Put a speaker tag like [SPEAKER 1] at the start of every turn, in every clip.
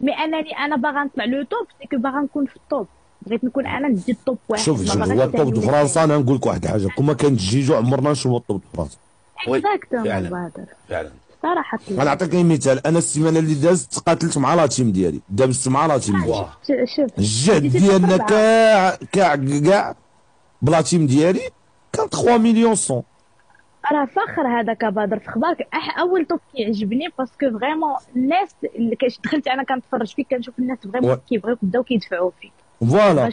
[SPEAKER 1] mais أنني أنا باغا نطلع le top c'est que باغا نكون في ال top. بغيت نكون أنا ندي ال top واحد
[SPEAKER 2] شوف
[SPEAKER 1] ما
[SPEAKER 2] هو ال top
[SPEAKER 1] تعني
[SPEAKER 2] د فرنسا أنا نقول لك واحد الحاجة كون كان جيجو عمرنا نشوفوا ال top د فرنسا.
[SPEAKER 3] فعلا. فعلا.
[SPEAKER 1] صراحة.
[SPEAKER 2] غنعطيك غير مثال. أنا السيمانة اللي دازت تقاتلت مع la team ديالي. دابزت مع la team ديالي. الجهد ديالنا. كاع كاع كاع ب la team ديالي كان 3 مليون 100
[SPEAKER 1] راه فخر هذاك بدر. في خبارك أح أول top كيعجبني parce que vraiment الناس اللي كاش دخلت أنا كنتفرج فيك كنشوف الناس vraiment
[SPEAKER 2] oui.
[SPEAKER 1] كيبغيوك بداو كيدفعوا فيك. voilà.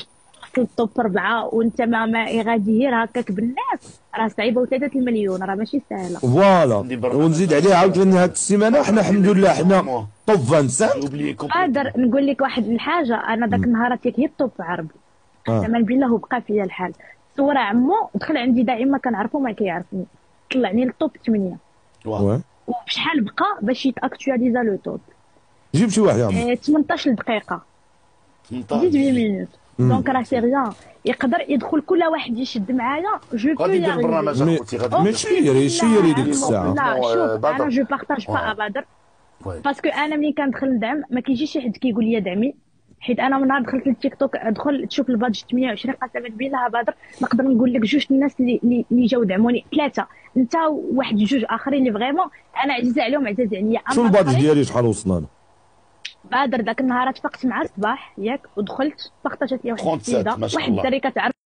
[SPEAKER 1] ال top ربعه وأنت ما, ما غادي غير هكاك بالناس. راه صعيبة وثلاثة المليون راه ماشي
[SPEAKER 3] سهلة. voilà.
[SPEAKER 2] ونزيد عليه عاوتاني هاد السيمانة. حنا الحمد لله حنا top 25
[SPEAKER 3] obligé
[SPEAKER 1] قادر نقول لك واحد الحاجة. أنا ذاك النهار ياك هي ال top عربي.
[SPEAKER 2] آه.
[SPEAKER 1] زعما بالله وبقى فيا الحال. صور عمو دخل عندي دائما كنعرفو ما كيعرفني. طلعني لل top 8
[SPEAKER 3] واه.
[SPEAKER 1] وبشحال بقى باش يت actualisé le top؟
[SPEAKER 2] جيب شي واحد يا عمي
[SPEAKER 1] إيه، 18 دقيقة.
[SPEAKER 3] 18
[SPEAKER 1] 18
[SPEAKER 2] minutes.
[SPEAKER 1] donc راه c'est rien يقدر يدخل كل واحد يشد معايا je peux
[SPEAKER 3] غادي يدير برنامج أخوتي غادي
[SPEAKER 2] ماشي يري شي يري ديك الساعة.
[SPEAKER 1] لا شوف. أنا je partage
[SPEAKER 3] pas.
[SPEAKER 1] بدر
[SPEAKER 3] oui.
[SPEAKER 1] parce que أنا ملي كندخل ندعم ما كيجيش شي حد كيقول لي دعمي. حيت أنا من نهار دخلت للتيك توك ادخل تشوف ال badge 28 قسما بالله بدر نقدر نقول لك جوج الناس اللي اللي جاو دعموني. ثلاثة. انت وواحد جوج آخرين اللي vraiment أنا عزيز عليهم عزيز عليا.
[SPEAKER 2] شو البادج ديالي شحال وصلنا له
[SPEAKER 1] بدر ذاك النهار تفقت مع الصباح ياك ودخلت بارطاجات لي واحد
[SPEAKER 3] 37 السيدة.
[SPEAKER 1] واحد. الدري كتعرف